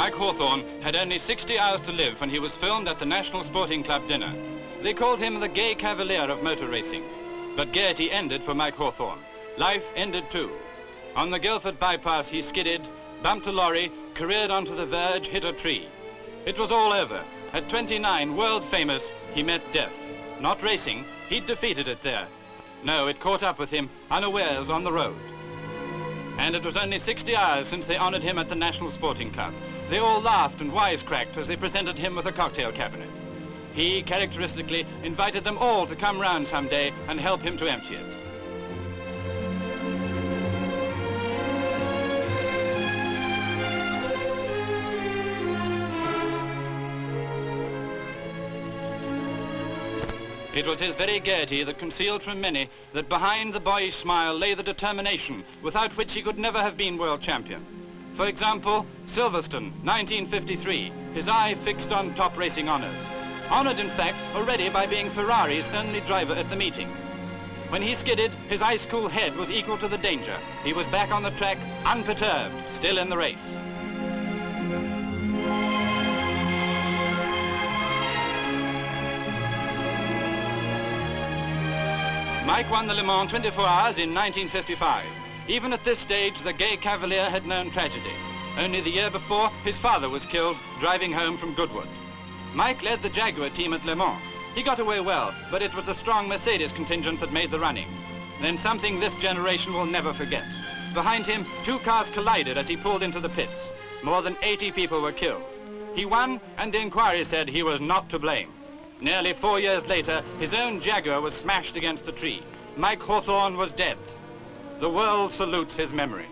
Mike Hawthorn had only 60 hours to live when he was filmed at the National Sporting Club dinner. They called him the gay cavalier of motor racing. But gaiety ended for Mike Hawthorn. Life ended too. On the Guildford bypass he skidded, bumped a lorry, careered onto the verge, hit a tree. It was all over. At 29, world famous, he met death. Not racing, he'd defeated it there. No, it caught up with him, unawares, on the road. And it was only 60 hours since they honored him at the National Sporting Club. They all laughed and wisecracked as they presented him with a cocktail cabinet. He, characteristically, invited them all to come round someday and help him to empty it. It was his very gaiety that concealed from many that behind the boyish smile lay the determination without which he could never have been world champion. For example, Silverstone, 1953, his eye fixed on top racing honours. Honoured, in fact, already by being Ferrari's only driver at the meeting. When he skidded, his ice-cool head was equal to the danger. He was back on the track, unperturbed, still in the race. Mike won the Le Mans 24 hours in 1955. Even at this stage, the gay cavalier had known tragedy. Only the year before, his father was killed driving home from Goodwood. Mike led the Jaguar team at Le Mans. He got away well, but it was the strong Mercedes contingent that made the running. Then something this generation will never forget. Behind him, two cars collided as he pulled into the pits. More than 80 people were killed. He won, and the inquiry said he was not to blame. Nearly four years later, his own Jaguar was smashed against a tree. Mike Hawthorn was dead. The world salutes his memory.